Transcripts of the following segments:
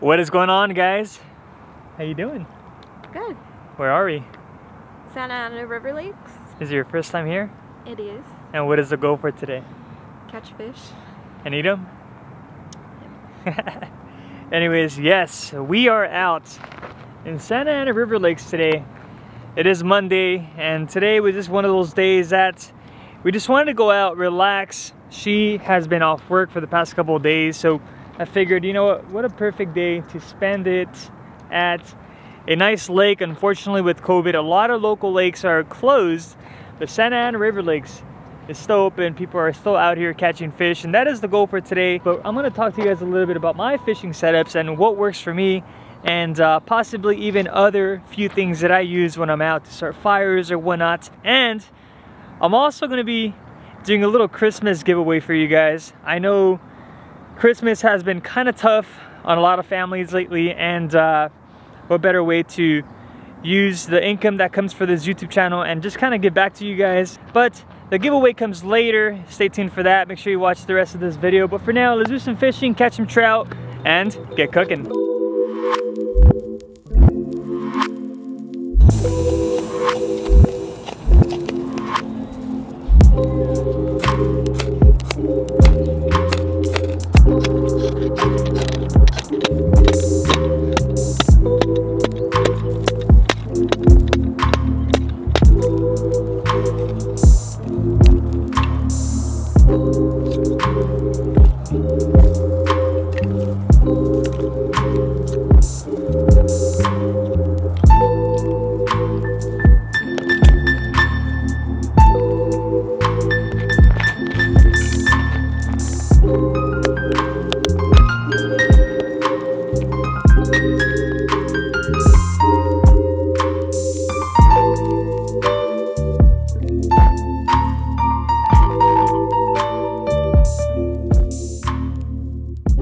What is going on, guys? How you doing? Good. Where are we? Santa Ana River Lakes. Is it your first time here? It is. And what is the goal for today? Catch fish. And eat them? Anyways, yes, we are out in Santa Ana River Lakes today. It is Monday, and today was just one of those days that we just wanted to go out, relax. She has been off work for the past couple of days, so I figured, you know what, what a perfect day to spend it at a nice lake. Unfortunately, with COVID, a lot of local lakes are closed. The Santa Ana River Lakes is still open. People are still out here catching fish, and that is the goal for today. But I'm gonna talk to you guys a little bit about my fishing setups and what works for me, and uh, possibly even other few things that I use when I'm out to start fires or whatnot. And I'm also gonna be doing a little Christmas giveaway for you guys. I know Christmas has been kind of tough on a lot of families lately and uh, what better way to use the income that comes for this YouTube channel and just kind of get back to you guys. But the giveaway comes later. Stay tuned for that. Make sure you watch the rest of this video. But for now, let's do some fishing, catch some trout, and get cooking.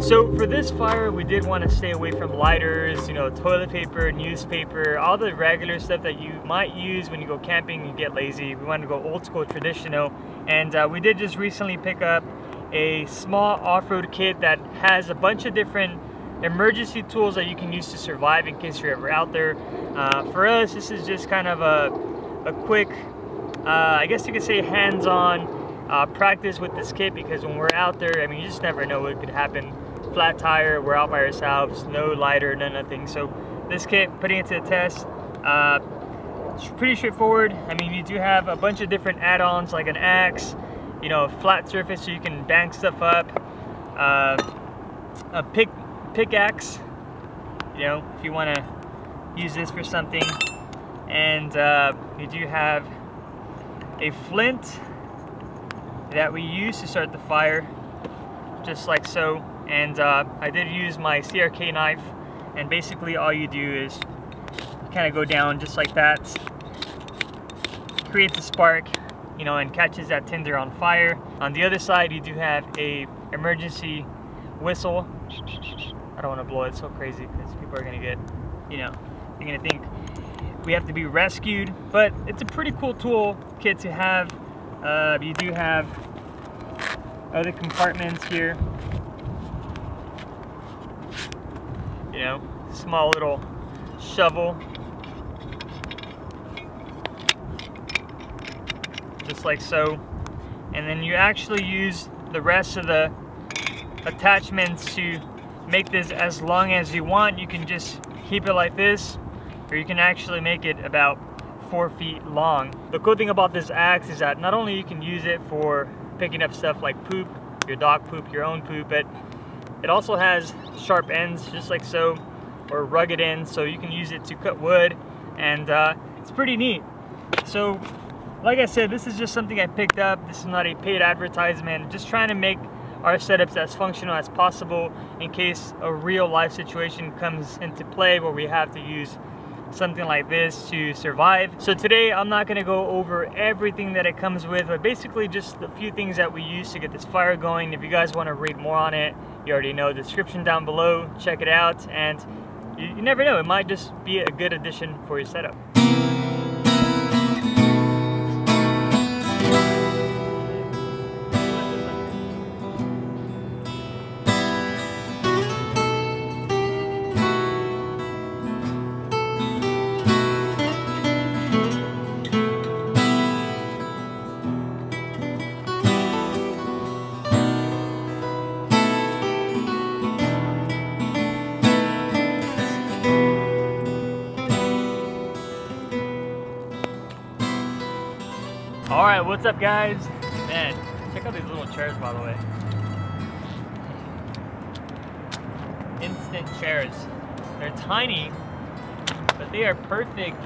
So for this fire, we did want to stay away from lighters, you know, toilet paper, newspaper, all the regular stuff that you might use when you go camping and get lazy. We wanted to go old school traditional. And uh, we did just recently pick up a small off-road kit that has a bunch of different emergency tools that you can use to survive in case you're ever out there. Uh, for us, this is just kind of a, a quick, uh, I guess you could say hands-on uh, practice with this kit because when we're out there, I mean, you just never know what could happen flat tire, we're out by ourselves, no lighter, no nothing. So this kit, putting it to the test, uh, it's pretty straightforward. I mean, you do have a bunch of different add-ons like an axe, you know, a flat surface so you can bang stuff up, uh, a pick pickaxe, you know, if you want to use this for something, and uh, you do have a flint that we use to start the fire, just like so and uh, I did use my CRK knife and basically all you do is kind of go down just like that creates a spark you know and catches that tinder on fire. On the other side you do have a emergency whistle. I don't want to blow it so crazy because people are gonna get you know they're gonna think we have to be rescued. But it's a pretty cool tool kit to have. Uh, you do have other compartments here you know, small little shovel. Just like so. And then you actually use the rest of the attachments to make this as long as you want. You can just keep it like this, or you can actually make it about four feet long. The cool thing about this axe is that not only you can use it for picking up stuff like poop, your dog poop, your own poop, but it also has sharp ends, just like so, or rugged ends, so you can use it to cut wood, and uh, it's pretty neat. So, like I said, this is just something I picked up. This is not a paid advertisement. Just trying to make our setups as functional as possible in case a real life situation comes into play where we have to use something like this to survive. So today I'm not gonna go over everything that it comes with, but basically just the few things that we use to get this fire going. If you guys wanna read more on it, you already know the description down below, check it out, and you, you never know, it might just be a good addition for your setup. Alright, what's up guys? Man, check out these little chairs by the way. Instant chairs. They're tiny, but they are perfect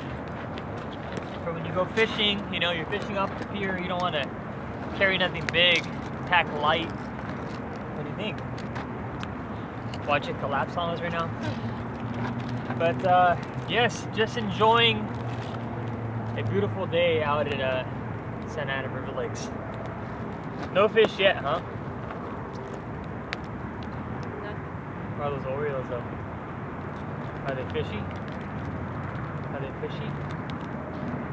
for when you go fishing. You know, you're fishing off the pier, you don't want to carry nothing big, pack light. What do you think? Watch it collapse on us right now. But uh, yes, just enjoying a beautiful day out at uh, Santa Ana River Lakes. No fish yet, huh? What are those Orioles though? Are they fishy? Are they fishy?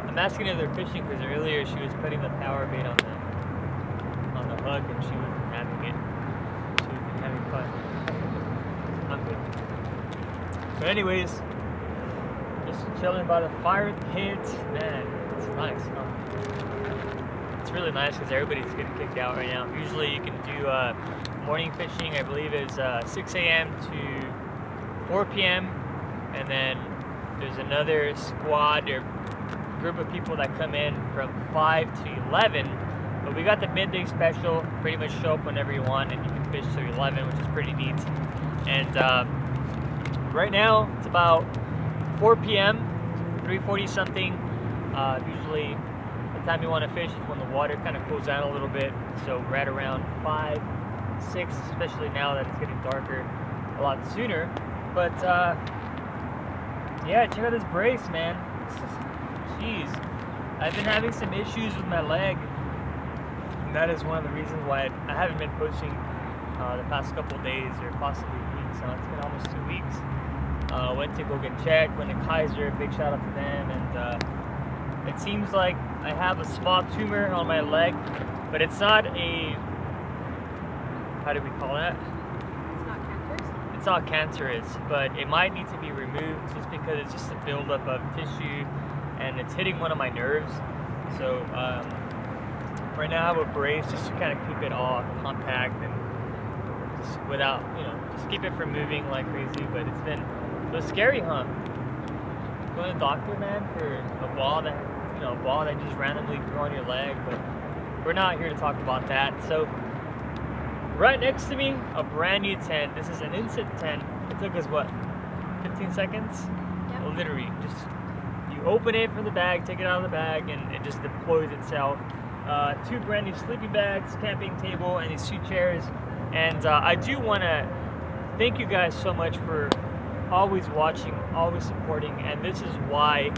I'm asking if they're fishing because earlier she was putting the power bait on the on the hook and she wasn't having it. She was having fun. I'm good. But anyways, just chilling by the fire pit. Man, it's nice, huh? It's really nice because everybody's getting kicked out right now. Usually you can do uh, morning fishing, I believe is uh, 6 a.m. to 4 p.m. And then there's another squad or group of people that come in from 5 to 11. But we got the midday special, pretty much show up whenever you want and you can fish till 11, which is pretty neat. And uh, right now it's about 4 p.m., 3.40 something. Uh, usually the time you want to fish is when the water kind of cools down a little bit. So right around 5, 6, especially now that it's getting darker a lot sooner. But uh, yeah, check out this brace, man. Jeez. I've been having some issues with my leg. And that is one of the reasons why I haven't been posting uh, the past couple days or possibly weeks. Uh, it's been almost two weeks. Uh, went to go get checked, went to Kaiser, big shout out to them. And uh, it seems like I have a small tumor on my leg, but it's not a, how do we call that? It's not cancerous? It's not cancerous, but it might need to be removed just because it's just a buildup of tissue and it's hitting one of my nerves. So um, right now I have a brace just to kind of keep it all compact and just without, you know, just keep it from moving like crazy. But it's been, was scary, huh? Going to the doctor, man, for a ball that, you know, a ball that just randomly grew on your leg. But we're not here to talk about that. So right next to me, a brand new tent. This is an instant tent. It took us what, 15 seconds? Yep. Literally, just you open it from the bag, take it out of the bag, and it just deploys itself. Uh, two brand new sleeping bags, camping table, and these two chairs. And uh, I do want to thank you guys so much for always watching, always supporting, and this is why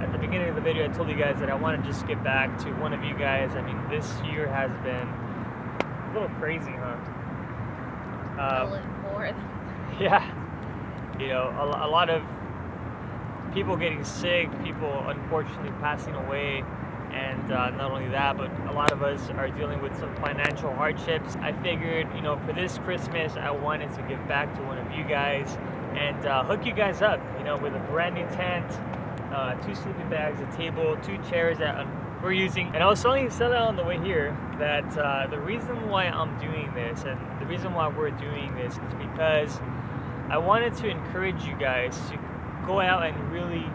at the beginning of the video I told you guys that I want to just get back to one of you guys. I mean, this year has been a little crazy, huh? a Uh, little more yeah, you know, a, a lot of people getting sick, people unfortunately passing away, and uh, not only that, but a lot of us are dealing with some financial hardships. I figured, you know, for this Christmas, I wanted to give back to one of you guys and uh, hook you guys up, you know, with a brand new tent, uh, two sleeping bags, a table, two chairs that we're using. And I was telling Stella on the way here that uh, the reason why I'm doing this and the reason why we're doing this is because I wanted to encourage you guys to go out and really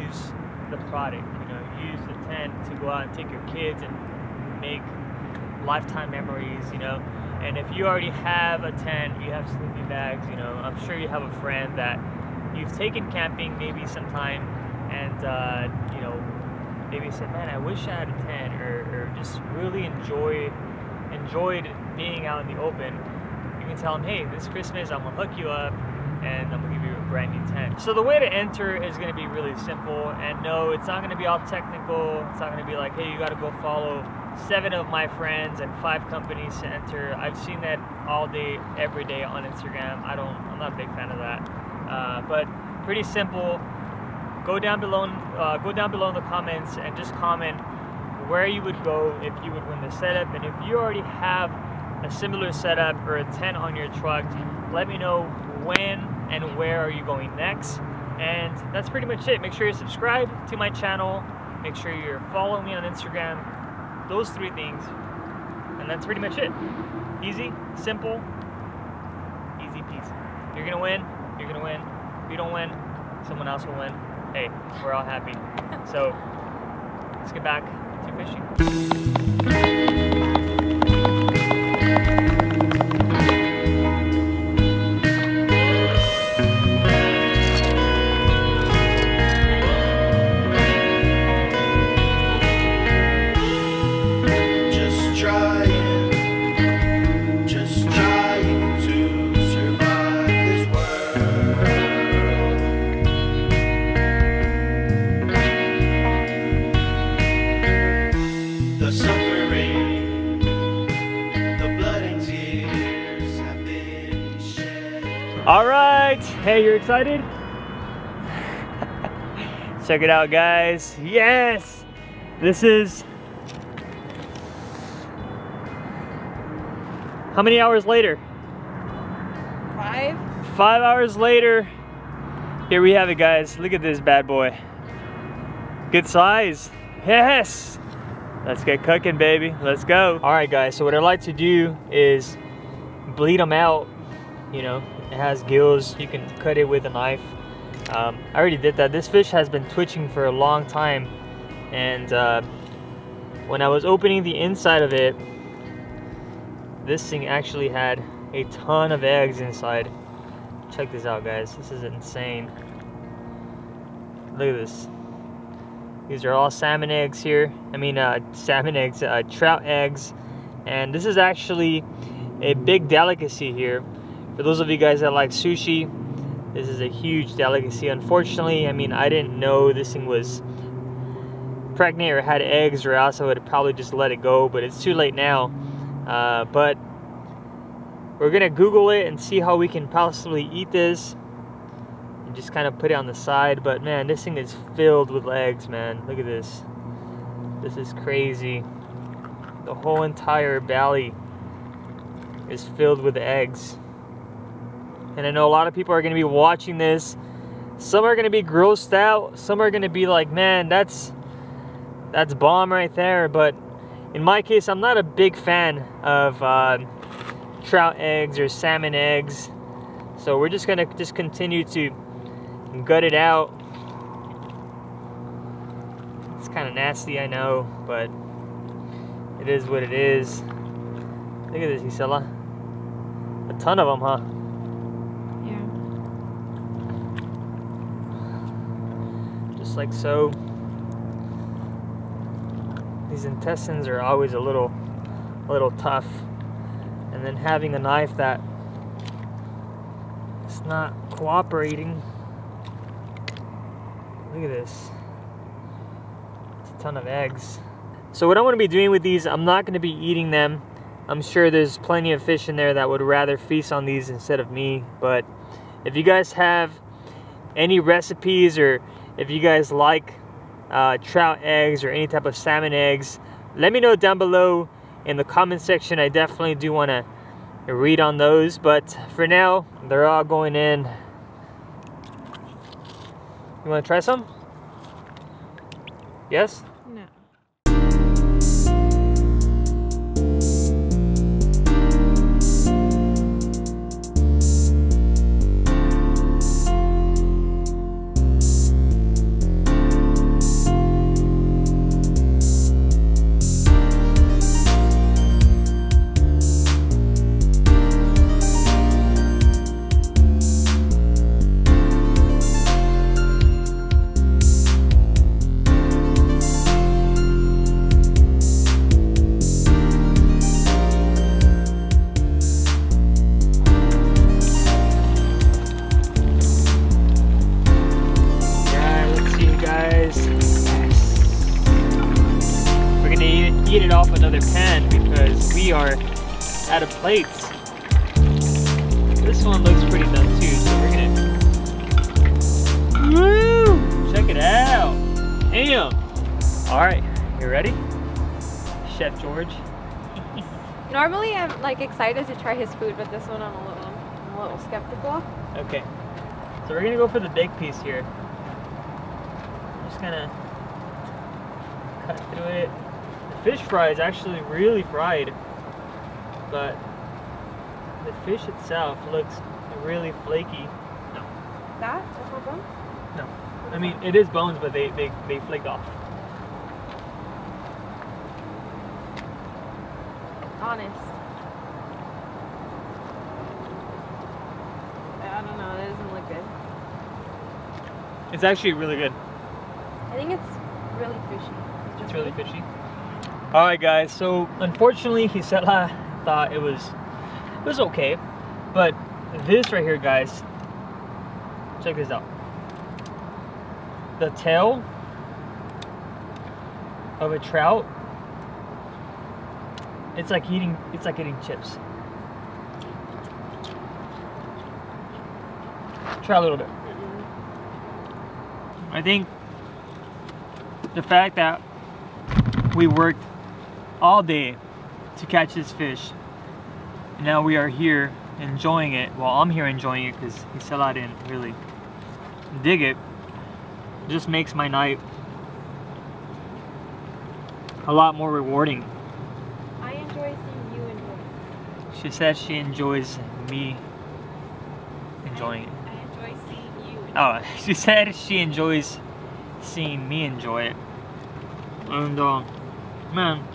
use the product. You know, use the tent to go out and take your kids and make lifetime memories. You know, and if you already have a tent, you have sleeping bags. You know, I'm sure you have a friend that you've taken camping maybe sometime, and uh, you know, maybe said, "Man, I wish I had a tent," or, or just really enjoy enjoyed being out in the open. You can tell them, "Hey, this Christmas I'm gonna hook you up." and I'm gonna give you a brand new tent. So the way to enter is gonna be really simple, and no, it's not gonna be all technical. It's not gonna be like, hey, you gotta go follow seven of my friends and five companies to enter. I've seen that all day, every day on Instagram. I don't, I'm not a big fan of that. Uh, but pretty simple. Go down below, uh, go down below in the comments and just comment where you would go if you would win the setup, and if you already have a similar setup or a tent on your truck, let me know when and where are you going next. And that's pretty much it. Make sure you subscribe to my channel. Make sure you're following me on Instagram. Those three things. And that's pretty much it. Easy, simple, easy peasy. You're gonna win, you're gonna win. If you don't win, someone else will win. Hey, we're all happy. So let's get back to fishing. Hey, you're excited? Check it out, guys. Yes. This is. How many hours later? Five. Five hours later. Here we have it, guys. Look at this bad boy. Good size. Yes. Let's get cooking, baby. Let's go. All right, guys. So what I like to do is bleed them out. You know, it has gills. You can cut it with a knife. Um, I already did that. This fish has been twitching for a long time. And uh, when I was opening the inside of it, this thing actually had a ton of eggs inside. Check this out, guys. This is insane. Look at this. These are all salmon eggs here. I mean, uh, salmon eggs, uh, trout eggs. And this is actually a big delicacy here. For those of you guys that like sushi, this is a huge delicacy. Unfortunately, I mean, I didn't know this thing was pregnant or had eggs, or else I would probably just let it go. But it's too late now. Uh, but we're gonna Google it and see how we can possibly eat this and just kind of put it on the side. But man, this thing is filled with eggs, man. Look at this. This is crazy. The whole entire valley is filled with eggs. And I know a lot of people are gonna be watching this. Some are gonna be grossed out. Some are gonna be like, man, that's that's bomb right there. But in my case, I'm not a big fan of uh, trout eggs or salmon eggs. So we're just gonna just continue to gut it out. It's kind of nasty, I know, but it is what it is. Look at this, Gisella. A ton of them, huh? Yeah. Just like so. These intestines are always a little, a little tough. And then having a knife that it's not cooperating. Look at this. It's a ton of eggs. So what I'm to be doing with these, I'm not going to be eating them. I'm sure there's plenty of fish in there that would rather feast on these instead of me. But if you guys have any recipes or if you guys like uh, trout eggs or any type of salmon eggs, let me know down below in the comment section. I definitely do want to read on those. But for now, they're all going in. You want to try some? Yes? Eat it, off another pan because we are out of plates. This one looks pretty done too, so we're gonna. Woo! Check it out. Damn. All right, you ready, Chef George? Normally, I'm like excited to try his food, but this one I'm a little, I'm a little skeptical. Okay. So we're gonna go for the big piece here. Just gonna cut through it. The fish fry is actually really fried, but the fish itself looks really flaky. That? That's not No. I mean, it is bones, but they, they, they flake off. honest. I don't know. That doesn't look good. It's actually really good. I think it's really fishy. It's really fishy. All right, guys. So unfortunately, Gisella thought it was it was okay, but this right here, guys. Check this out. The tail of a trout. It's like eating. It's like eating chips. Try a little bit. I think the fact that we worked all day to catch this fish, and now we are here enjoying it. Well, I'm here enjoying it because Gisella didn't really dig it. Just makes my night a lot more rewarding. I enjoy seeing you enjoy. it. She says she enjoys me enjoying it. I enjoy seeing you. Oh, she said she enjoys seeing me enjoy it. And, uh, man.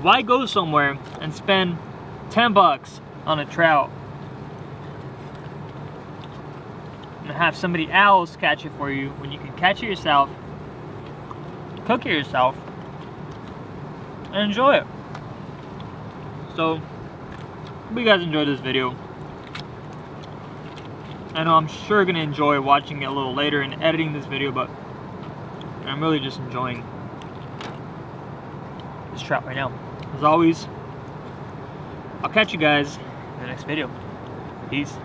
Why go somewhere and spend 10 bucks on a trout and have somebody else catch it for you when you can catch it yourself, cook it yourself, and enjoy it? So, hope you guys enjoyed this video. I know I'm sure gonna enjoy watching it a little later and editing this video, but I'm really just enjoying this trout right now. As always, I'll catch you guys in the next video. Peace.